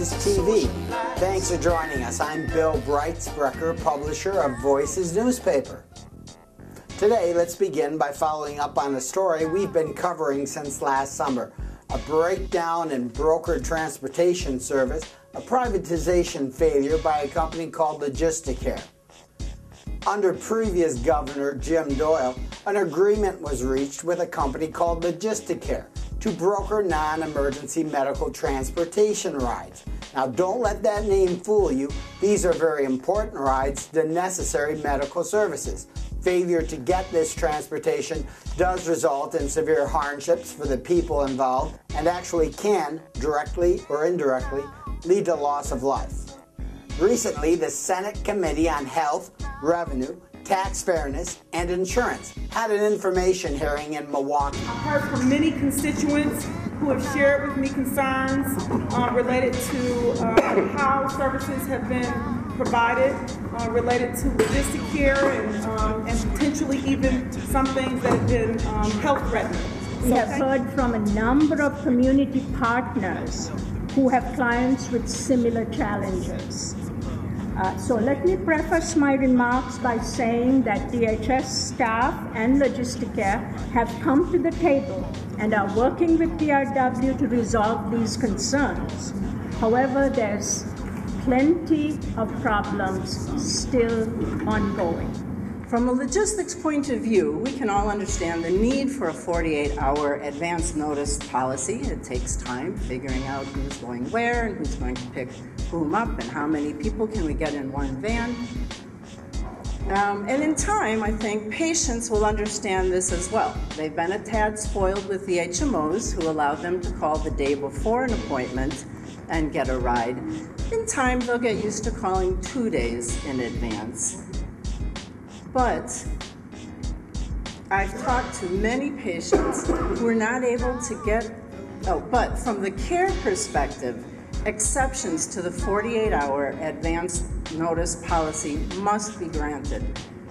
Voices TV. Thanks for joining us. I'm Bill Breitsprecher, publisher of Voices newspaper. Today, let's begin by following up on a story we've been covering since last summer a breakdown in brokered transportation service, a privatization failure by a company called Logisticare. Under previous governor Jim Doyle, an agreement was reached with a company called Logisticare to broker non emergency medical transportation rides. Now, don't let that name fool you. These are very important rides, the necessary medical services. Failure to get this transportation does result in severe hardships for the people involved and actually can, directly or indirectly, lead to loss of life. Recently, the Senate Committee on Health, Revenue, Tax Fairness, and Insurance had an information hearing in Milwaukee. I've heard from many constituents who have shared with me concerns uh, related to uh, how services have been provided, uh, related to Logisticare, and, um, and potentially even some things that have been um, health threatening. We have heard from a number of community partners who have clients with similar challenges. Uh, so let me preface my remarks by saying that DHS staff and Logisticare have come to the table and are working with DRW to resolve these concerns. However, there's plenty of problems still ongoing. From a logistics point of view, we can all understand the need for a 48 hour advance notice policy. It takes time figuring out who's going where and who's going to pick whom up and how many people can we get in one van. Um, and in time, I think patients will understand this as well. They've been a tad spoiled with the HMOs who allow them to call the day before an appointment and get a ride. In time, they'll get used to calling two days in advance. But I've talked to many patients who are not able to get, oh, but from the care perspective, exceptions to the 48 hour advance notice policy must be granted.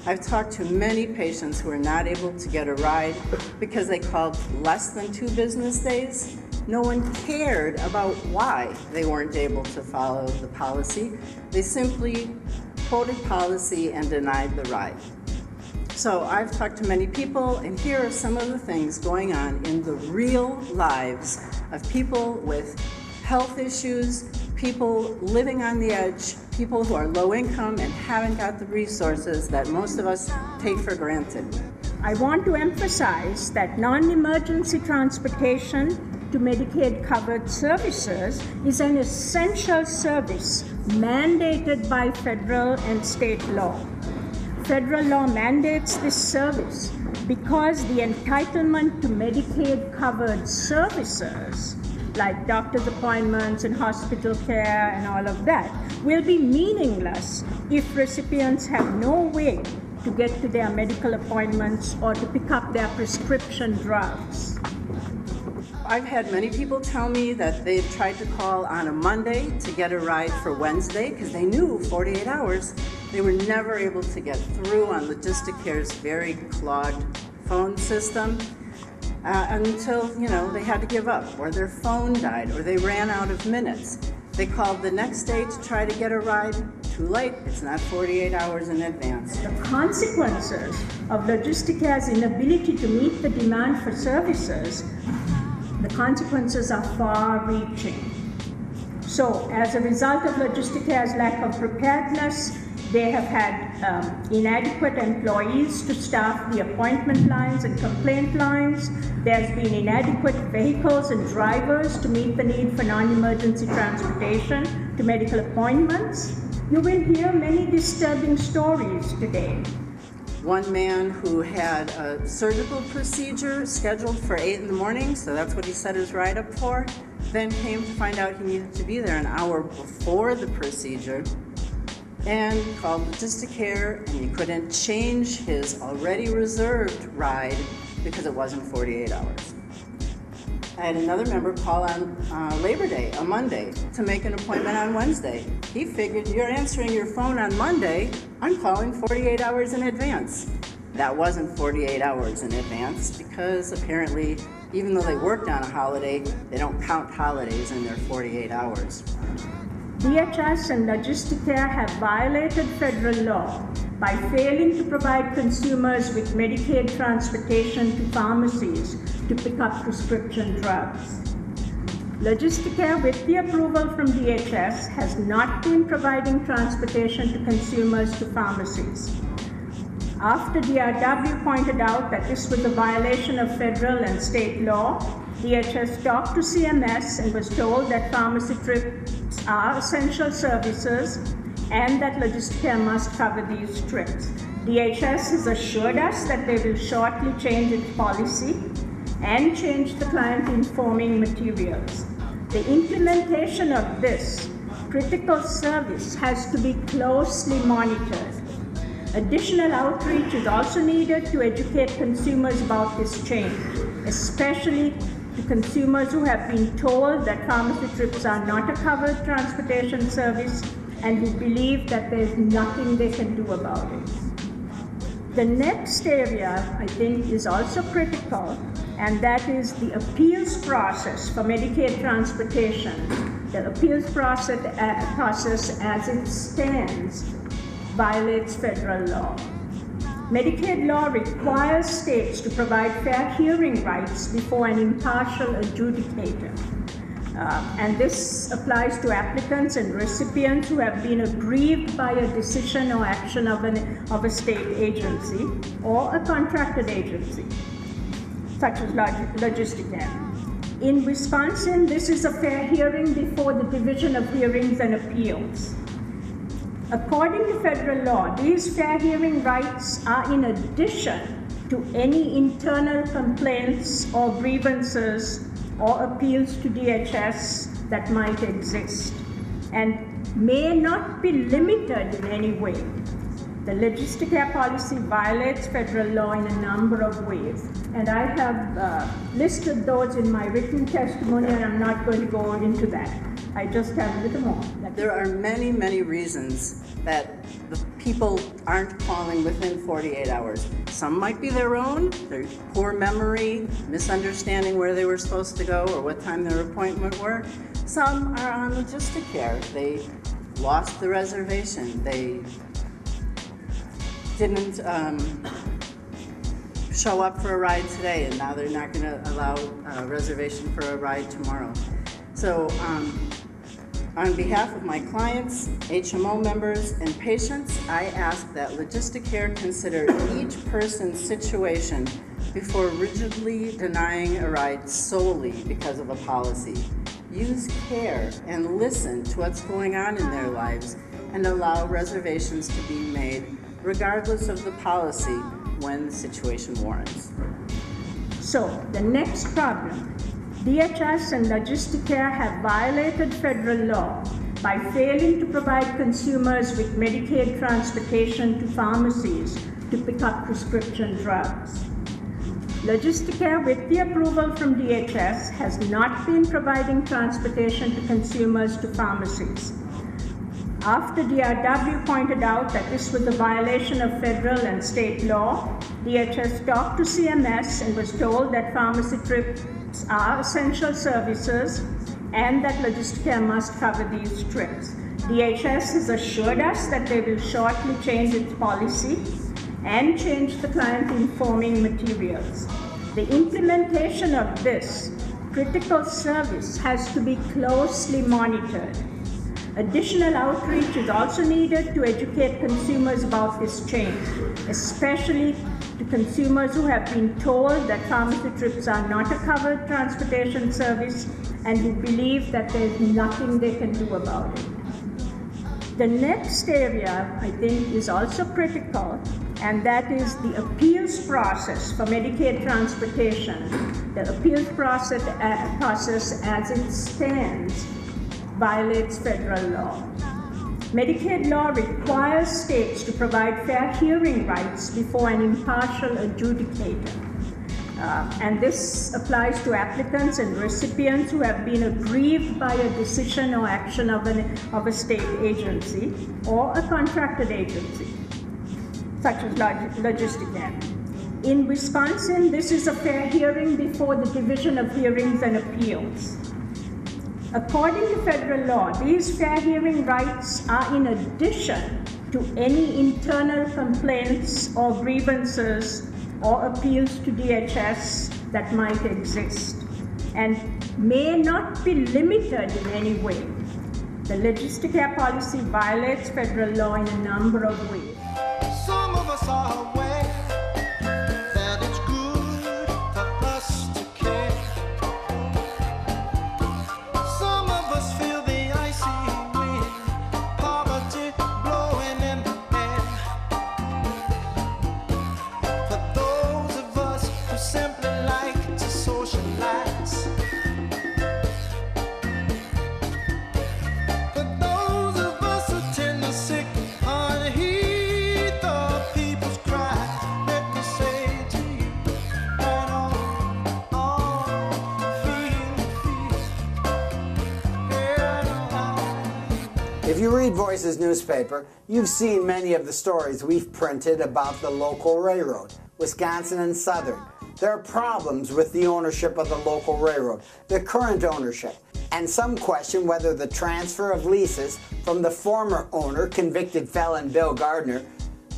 I've talked to many patients who are not able to get a ride because they called less than two business days. No one cared about why they weren't able to follow the policy. They simply quoted policy and denied the right. So I've talked to many people, and here are some of the things going on in the real lives of people with health issues, people living on the edge, people who are low income and haven't got the resources that most of us take for granted. I want to emphasize that non emergency transportation to Medicaid covered services is an essential service mandated by federal and state law. Federal law mandates this service because the entitlement to Medicaid covered services, like doctor's appointments and hospital care and all of that, will be meaningless if recipients have no way to get to their medical appointments or to pick up their prescription drugs. I've had many people tell me that they've tried to call on a Monday to get a ride for Wednesday because they knew 48 hours. They were never able to get through on Logisticare's very clogged phone system uh, until, you know, they had to give up or their phone died or they ran out of minutes. They called the next day to try to get a ride. Too late, it's not 48 hours in advance. The consequences of Logisticare's inability to meet the demand for services the consequences are far reaching. So, as a result of Logisticare's lack of preparedness, they have had um, inadequate employees to staff the appointment lines and complaint lines. There's been inadequate vehicles and drivers to meet the need for non emergency transportation to medical appointments. You will hear many disturbing stories today one man who had a surgical procedure scheduled for 8 in the morning, so that's what he set his ride up for. Then came to find out he needed to be there an hour before the procedure and called Logisticare, and he couldn't change his already reserved ride because it wasn't 48 hours. I had another member call on uh, Labor Day, a Monday, to make an appointment on Wednesday. He figured you're answering your phone on Monday, I'm calling 48 hours in advance. that wasn't 48 hours in advance because apparently, even though they worked on a holiday, they don't count holidays in their 48 hours. DHS and Logisticare have violated federal law by failing to provide consumers with Medicaid transportation to pharmacies to pick up prescription drugs. Logisticare, with the approval from DHS, has not been providing transportation to consumers to pharmacies. After DRW pointed out that this was a violation of federal and state law, DHS talked to CMS and was told that pharmacy trips are essential services and that Logisticare must cover these trips. DHS has assured us that they will shortly change its policy and change the client informing materials. The implementation of this critical service has to be closely monitored. Additional outreach is also needed to educate consumers about this change, especially to consumers who have been told that pharmacy trips are not a covered transportation service and who believe that there's nothing they can do about it. The next area, I think, is also critical and that is the appeals process for Medicaid transportation. The appeals process, uh, process as it stands violates federal law. Medicaid law requires states to provide fair hearing rights before an impartial adjudicator. Uh, and this applies to applicants and recipients who have been aggrieved by a decision or action of, an, of a state agency or a contracted agency such as Logisticare. In Wisconsin, this is a fair hearing before the Division of Hearings and Appeals. According to federal law, these fair hearing rights are in addition to any internal complaints or grievances or appeals to DHS that might exist and may not be limited in any way. The Logisticare policy violates federal law in a number of ways and I have uh, listed those in my written testimony, and I'm not going to go into that. I just have a little more. There are many, many reasons that the people aren't calling within 48 hours. Some might be their own, their poor memory, misunderstanding where they were supposed to go or what time their appointment were. Some are on Logisticare. They lost the reservation. They didn't um, show up for a ride today and now they're not going to allow a reservation for a ride tomorrow. So um, on behalf of my clients, HMO members, and patients, I ask that Logisticare consider each person's situation before rigidly denying a ride solely because of a policy. Use care and listen to what's going on in their lives and allow reservations to be made regardless of the policy when the situation warrants. So, the next problem DHS and Logisticare have violated federal law by failing to provide consumers with Medicaid transportation to pharmacies to pick up prescription drugs. Logisticare, with the approval from DHS, has not been providing transportation to consumers to pharmacies. After DRW pointed out that this was a violation of federal and state law, DHS talked to CMS and was told that pharmacy trips are essential services and that Logisticare must cover these trips. DHS has assured us that they will shortly change its policy and change the client informing materials. The implementation of this critical service has to be closely monitored Additional outreach is also needed to educate consumers about this change, especially to consumers who have been told that pharmacy trips are not a covered transportation service and who believe that there's nothing they can do about it. The next area, I think, is also critical, and that is the appeals process for Medicaid transportation. The appeals process, uh, process as it stands violates federal law. Medicaid law requires states to provide fair hearing rights before an impartial adjudicator. Uh, and this applies to applicants and recipients who have been aggrieved by a decision or action of, an, of a state agency or a contracted agency, such as log- Logisticare. In Wisconsin, this is a fair hearing before the Division of Hearings and Appeals. According to federal law, these fair hearing rights are in addition to any internal complaints or grievances or appeals to DHS that might exist and may not be limited in any way. The Logisticare Policy violates federal law in a number of ways. If you read Voices newspaper, you've seen many of the stories we've printed about the local railroad, Wisconsin and Southern. There are problems with the ownership of the local railroad, the current ownership, and some question whether the transfer of leases from the former owner, convicted felon Bill Gardner,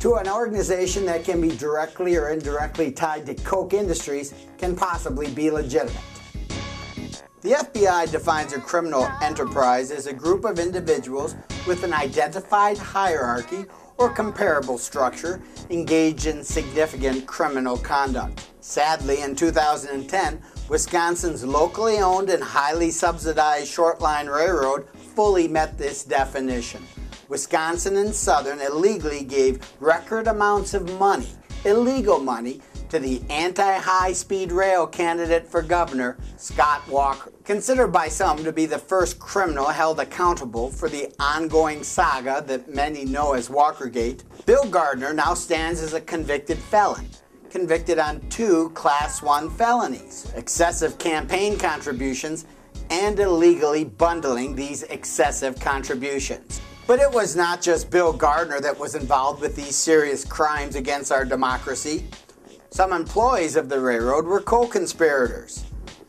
to an organization that can be directly or indirectly tied to Koch Industries can possibly be legitimate. The FBI defines a criminal enterprise as a group of individuals with an identified hierarchy or comparable structure engaged in significant criminal conduct. Sadly, in 2010, Wisconsin's locally owned and highly subsidized shortline railroad fully met this definition. Wisconsin and Southern illegally gave record amounts of money, illegal money, to the anti high speed rail candidate for governor, Scott Walker. Considered by some to be the first criminal held accountable for the ongoing saga that many know as Walkergate, Bill Gardner now stands as a convicted felon. Convicted on two Class 1 felonies excessive campaign contributions and illegally bundling these excessive contributions. But it was not just Bill Gardner that was involved with these serious crimes against our democracy. Some employees of the railroad were co conspirators.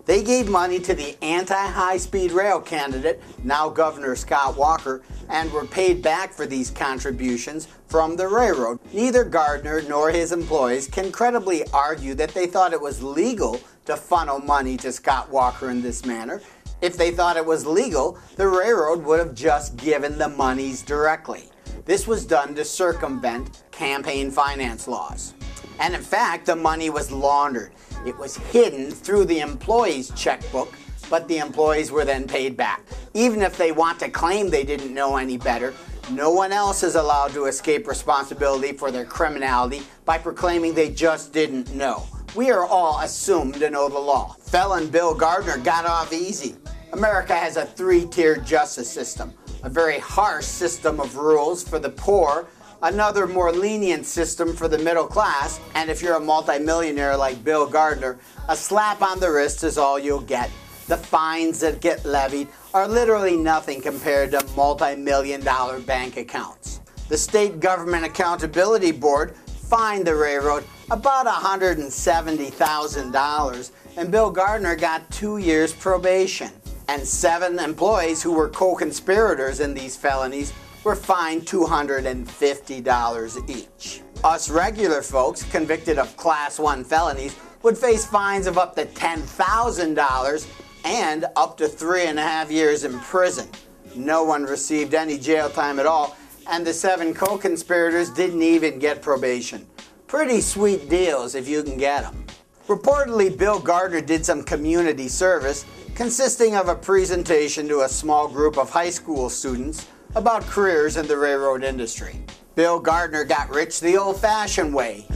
They gave money to the anti high speed rail candidate, now Governor Scott Walker, and were paid back for these contributions from the railroad. Neither Gardner nor his employees can credibly argue that they thought it was legal to funnel money to Scott Walker in this manner. If they thought it was legal, the railroad would have just given the monies directly. This was done to circumvent campaign finance laws. And in fact, the money was laundered. It was hidden through the employee's checkbook, but the employees were then paid back. Even if they want to claim they didn't know any better, no one else is allowed to escape responsibility for their criminality by proclaiming they just didn't know. We are all assumed to know the law. Felon Bill Gardner got off easy. America has a three tier justice system, a very harsh system of rules for the poor another more lenient system for the middle class, and if you're a multimillionaire like Bill Gardner, a slap on the wrist is all you'll get. The fines that get levied are literally nothing compared to multi million dollar bank accounts. The State Government Accountability Board fined the railroad about $170,000, and Bill Gardner got two years probation. And seven employees who were co conspirators in these felonies were fined $250 each. Us regular folks convicted of Class 1 felonies would face fines of up to $10,000 and up to three and a half years in prison. No one received any jail time at all, and the seven co conspirators didn't even get probation. Pretty sweet deals if you can get them. Reportedly, Bill Gardner did some community service consisting of a presentation to a small group of high school students about careers in the railroad industry. Bill Gardner got rich the old fashioned way.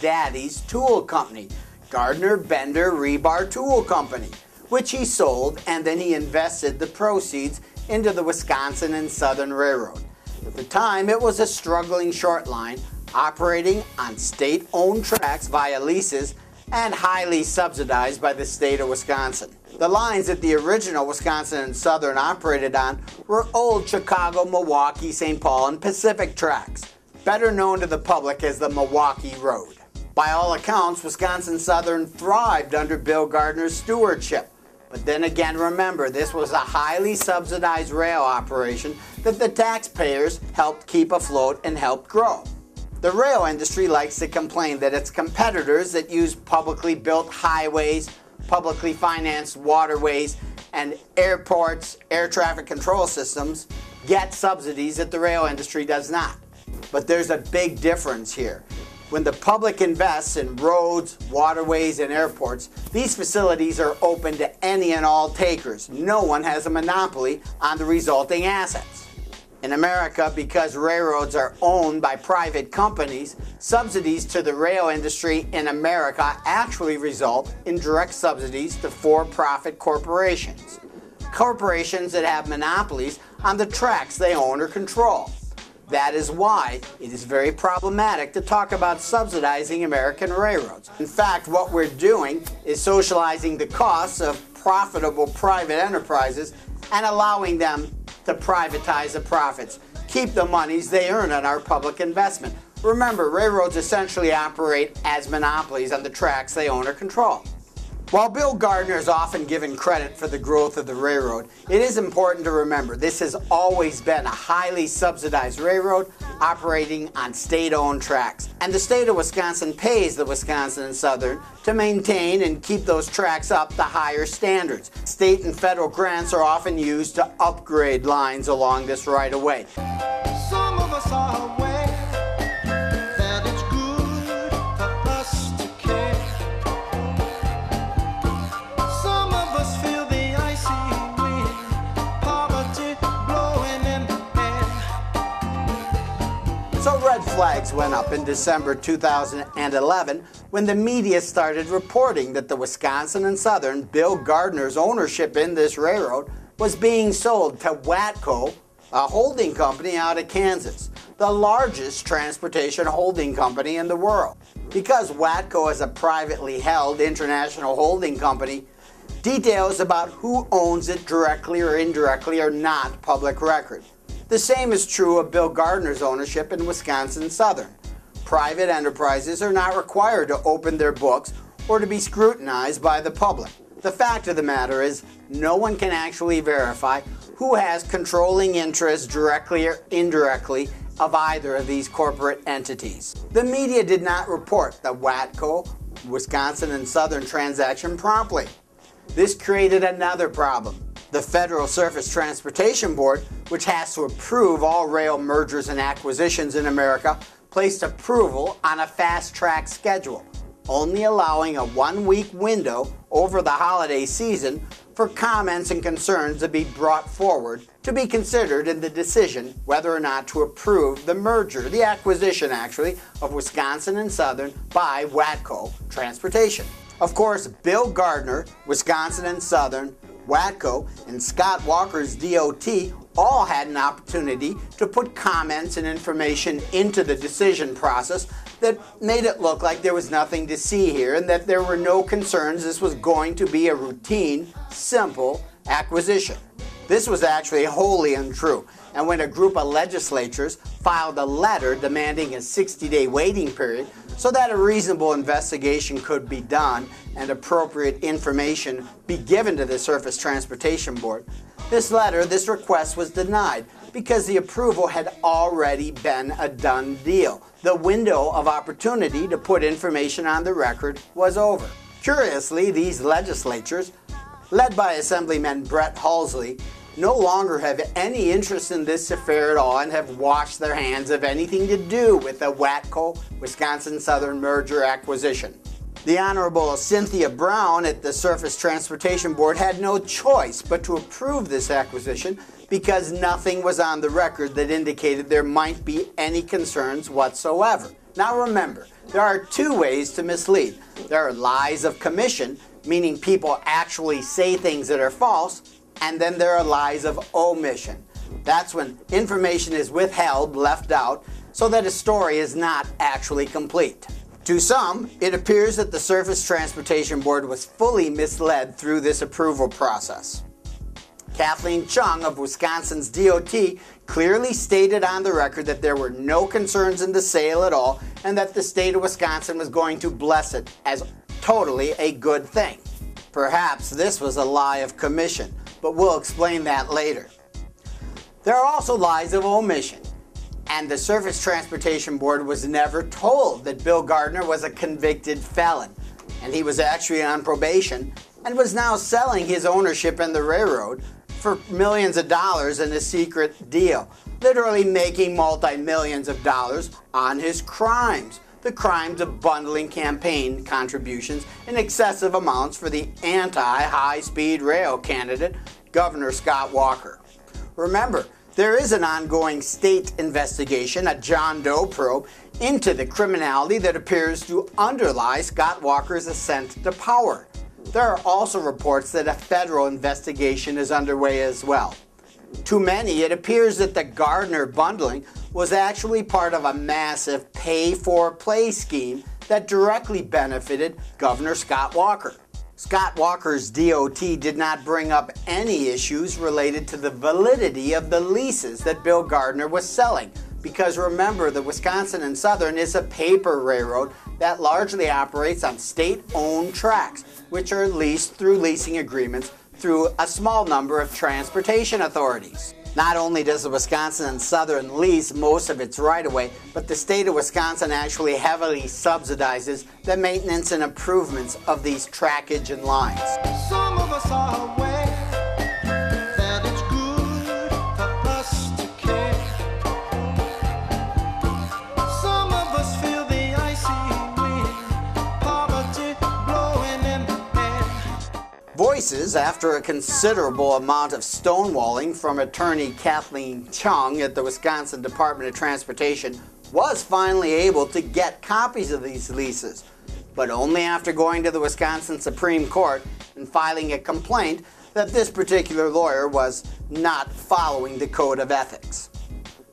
Daddy's Tool Company, Gardner Bender Rebar Tool Company, which he sold and then he invested the proceeds into the Wisconsin and Southern Railroad. At the time, it was a struggling short line operating on state owned tracks via leases and highly subsidized by the state of Wisconsin. The lines that the original Wisconsin and Southern operated on were old Chicago, Milwaukee, St. Paul, and Pacific tracks, better known to the public as the Milwaukee Road. By all accounts, Wisconsin Southern thrived under Bill Gardner's stewardship. But then again, remember, this was a highly subsidized rail operation that the taxpayers helped keep afloat and helped grow. The rail industry likes to complain that its competitors that use publicly built highways, publicly financed waterways, and airports, air traffic control systems get subsidies that the rail industry does not. But there's a big difference here. When the public invests in roads, waterways, and airports, these facilities are open to any and all takers. No one has a monopoly on the resulting assets. In America, because railroads are owned by private companies, subsidies to the rail industry in America actually result in direct subsidies to for profit corporations. Corporations that have monopolies on the tracks they own or control. That is why it is very problematic to talk about subsidizing American railroads. In fact, what we're doing is socializing the costs of profitable private enterprises and allowing them to privatize the profits, keep the monies they earn on our public investment. Remember, railroads essentially operate as monopolies on the tracks they own or control. While Bill Gardner is often given credit for the growth of the railroad, it is important to remember this has always been a highly subsidized railroad operating on state owned tracks. And the state of Wisconsin pays the Wisconsin and Southern to maintain and keep those tracks up to higher standards. State and federal grants are often used to upgrade lines along this right flags went up in December 2011 when the media started reporting that the Wisconsin and Southern Bill Gardner's ownership in this railroad was being sold to Watco, a holding company out of Kansas, the largest transportation holding company in the world. Because Watco is a privately held international holding company, Details about who owns it directly or indirectly are not public record. The same is true of Bill Gardner's ownership in Wisconsin Southern. Private enterprises are not required to open their books or to be scrutinized by the public. The fact of the matter is, no one can actually verify who has controlling interest directly or indirectly of either of these corporate entities. The media did not report the Watco, Wisconsin and Southern transaction promptly. This created another problem. The Federal Surface Transportation Board, which has to approve all rail mergers and acquisitions in America, placed approval on a fast track schedule, only allowing a one week window over the holiday season for comments and concerns to be brought forward to be considered in the decision whether or not to approve the merger, the acquisition actually, of Wisconsin and Southern by Watco Transportation. Of course, Bill Gardner, Wisconsin and Southern, Watco, and Scott Walker's DOT all had an opportunity to put comments and information into the decision process that made it look like there was nothing to see here and that there were no concerns. This was going to be a routine, simple acquisition. This was actually wholly untrue. And when a group of legislatures filed a letter demanding a 60 day waiting period so that a reasonable investigation could be done and appropriate information be given to the Surface Transportation Board, this letter, this request was denied because the approval had already been a done deal. The window of opportunity to put information on the record was over. Curiously, these legislatures, led by Assemblyman Brett Hulsey, no longer have any interest in this affair at all and have washed their hands of anything to do with the Watco Wisconsin Southern merger acquisition. The Honorable Cynthia Brown at the Surface Transportation Board had no choice but to approve this acquisition because nothing was on the record that indicated there might be any concerns whatsoever. Now remember, there are two ways to mislead. There are lies of commission, meaning people actually say things that are false, and then there are lies of omission. That's when information is withheld, left out, so that a story is not actually complete. To some, it appears that the Surface Transportation Board was fully misled through this approval process. Kathleen Chung of Wisconsin's DOT clearly stated on the record that there were no concerns in the sale at all and that the state of Wisconsin was going to bless it as totally a good thing. Perhaps this was a lie of commission, but we'll explain that later. There are also lies of omission, and the Surface Transportation Board was never told that Bill Gardner was a convicted felon, and he was actually on probation and was now selling his ownership in the railroad for millions of dollars in a secret deal, literally making multi millions of dollars on his crimes. The crimes of bundling campaign contributions in excessive amounts for the anti high speed rail candidate, Governor Scott Walker. Remember, there is an ongoing state investigation, a John Doe probe, into the criminality that appears to underlie Scott Walker's ascent to power. There are also reports that a federal investigation is underway as well. To many, it appears that the Gardner bundling was actually part of a massive pay for play scheme that directly benefited Governor Scott Walker. Scott Walker's DOT did not bring up any issues related to the validity of the leases that Bill Gardner was selling. Because remember, the Wisconsin and Southern is a paper railroad that largely operates on state owned tracks, which are leased through leasing agreements through a small number of transportation authorities. Not only does the Wisconsin and Southern lease most of its right of way, but the state of Wisconsin actually heavily subsidizes the maintenance and improvements of these trackage and lines. Voices, after a considerable amount of stonewalling from attorney Kathleen Chung at the Wisconsin Department of Transportation, was finally able to get copies of these leases, but only after going to the Wisconsin Supreme Court and filing a complaint that this particular lawyer was not following the code of ethics.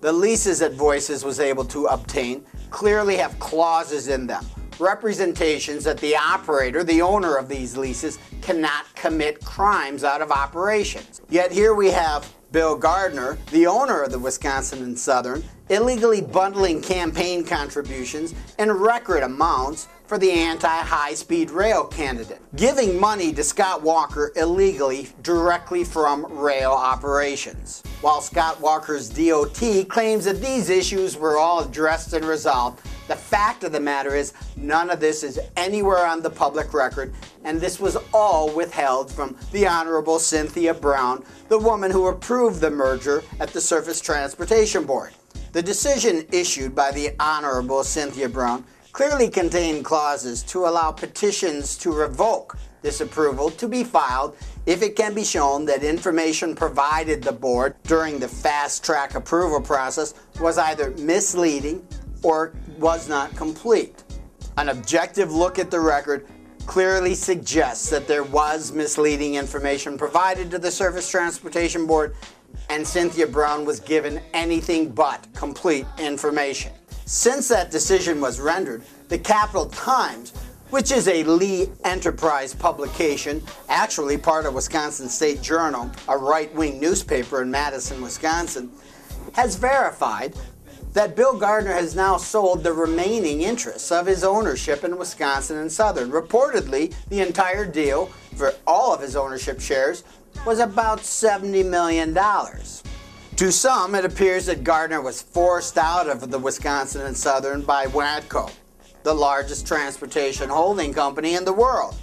The leases that Voices was able to obtain clearly have clauses in them, representations that the operator, the owner of these leases, cannot commit crimes out of operations. Yet here we have Bill Gardner, the owner of the Wisconsin and Southern, illegally bundling campaign contributions in record amounts for the anti high speed rail candidate, giving money to Scott Walker illegally directly from rail operations. While Scott Walker's DOT claims that these issues were all addressed and resolved, the fact of the matter is none of this is anywhere on the public record, and this was all withheld from the Honorable Cynthia Brown, the woman who approved the merger at the Surface Transportation Board. The decision issued by the Honorable Cynthia Brown clearly contained clauses to allow petitions to revoke this approval to be filed if it can be shown that information provided the board during the fast track approval process was either misleading or was not complete. An objective look at the record clearly suggests that there was misleading information provided to the Surface Transportation Board, and Cynthia Brown was given anything but complete information. Since that decision was rendered, the Capital Times, which is a Lee Enterprise publication, actually part of Wisconsin State Journal, a right wing newspaper in Madison, Wisconsin, has verified that Bill Gardner has now sold the remaining interests of his ownership in Wisconsin and Southern. Reportedly, the entire deal for all of his ownership shares was about $70 million. To some, it appears that Gardner was forced out of the Wisconsin and Southern by Watco, the largest transportation holding company in the world.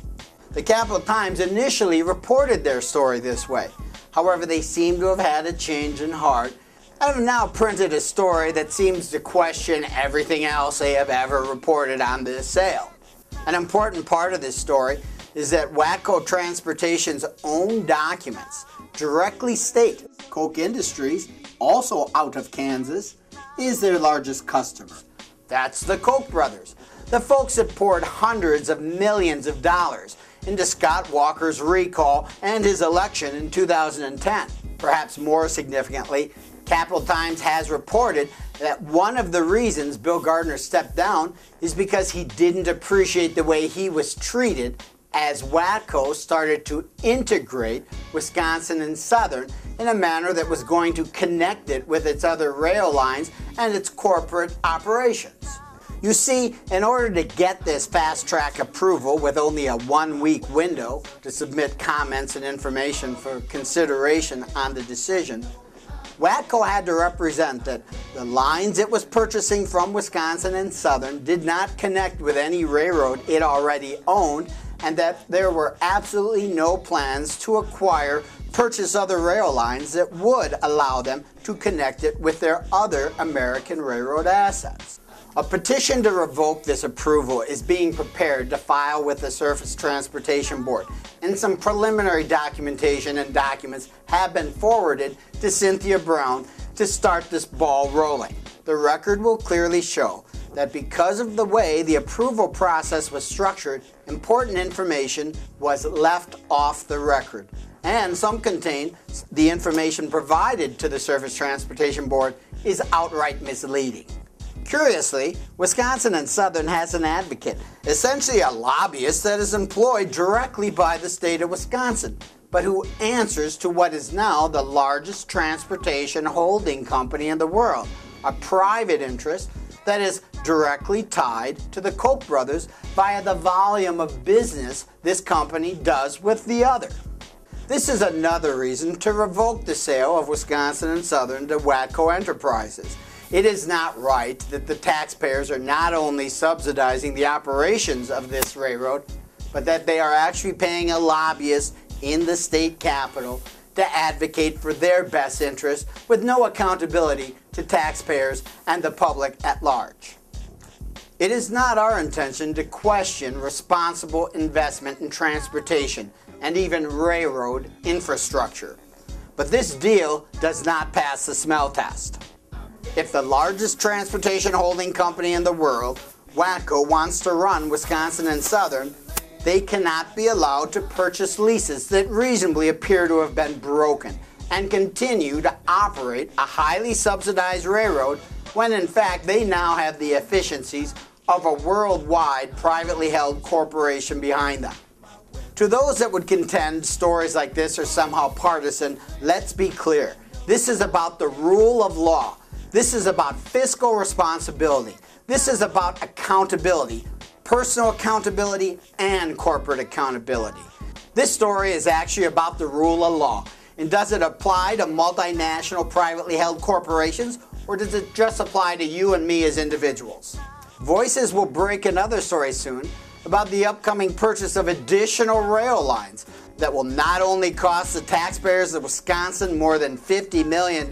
The Capital Times initially reported their story this way. However, they seem to have had a change in heart and have now printed a story that seems to question everything else they have ever reported on this sale. An important part of this story is that Watco Transportation's own documents directly state Koch Industries, also out of Kansas, is their largest customer. That's the Koch brothers, the folks that poured hundreds of millions of dollars into Scott Walker's recall and his election in 2010. Perhaps more significantly, Capital Times has reported that one of the reasons Bill Gardner stepped down is because he didn't appreciate the way he was treated as Watco started to integrate Wisconsin and Southern in a manner that was going to connect it with its other rail lines and its corporate operations. You see, in order to get this fast track approval with only a one week window to submit comments and information for consideration on the decision, WATCO had to represent that the lines it was purchasing from Wisconsin and Southern did not connect with any railroad it already owned and that there were absolutely no plans to acquire purchase other rail lines that would allow them to connect it with their other American railroad assets. A petition to revoke this approval is being prepared to file with the Surface Transportation Board, and some preliminary documentation and documents have been forwarded to Cynthia Brown to start this ball rolling. The record will clearly show that because of the way the approval process was structured, important information was left off the record. And some contain the information provided to the Surface Transportation Board is outright misleading. Curiously, Wisconsin and Southern has an advocate, essentially a lobbyist that is employed directly by the state of Wisconsin, but who answers to what is now the largest transportation holding company in the world, a private interest that is directly tied to the Koch brothers via the volume of business this company does with the other. This is another reason to revoke the sale of Wisconsin and Southern to Watco Enterprises. It is not right that the taxpayers are not only subsidizing the operations of this railroad, but that they are actually paying a lobbyist in the state capital to advocate for their best interest with no accountability to taxpayers and the public at large. It is not our intention to question responsible investment in transportation and even railroad infrastructure. But this deal does not pass the smell test. If the largest transportation holding company in the world, WATCO, wants to run Wisconsin and Southern, they cannot be allowed to purchase leases that reasonably appear to have been broken and continue to operate a highly subsidized railroad when in fact they now have the efficiencies of a worldwide privately held corporation behind them. To those that would contend stories like this are somehow partisan, let's be clear. This is about the rule of law this is about fiscal responsibility. This is about accountability, personal accountability, and corporate accountability. This story is actually about the rule of law. And does it apply to multinational privately held corporations, or does it just apply to you and me as individuals? Voices will break another story soon about the upcoming purchase of additional rail lines that will not only cost the taxpayers of Wisconsin more than $50 million,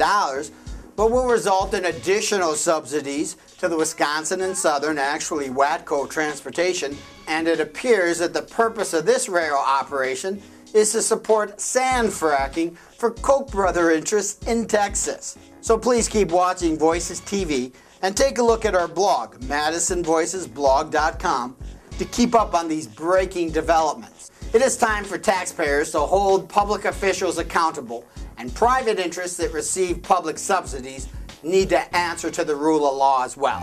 but will result in additional subsidies to the Wisconsin and Southern, actually Watco transportation, and it appears that the purpose of this rail operation is to support sand fracking for Koch brother interests in Texas. So please keep watching Voices TV and take a look at our blog, MadisonVoicesBlog.com, to keep up on these breaking developments. It is time for taxpayers to hold public officials accountable and private interests that receive public subsidies need to answer to the rule of law as well.